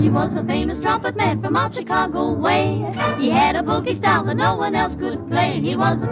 He was a famous trumpet man from our Chicago way. He had a boogie style that no one else could play. He was a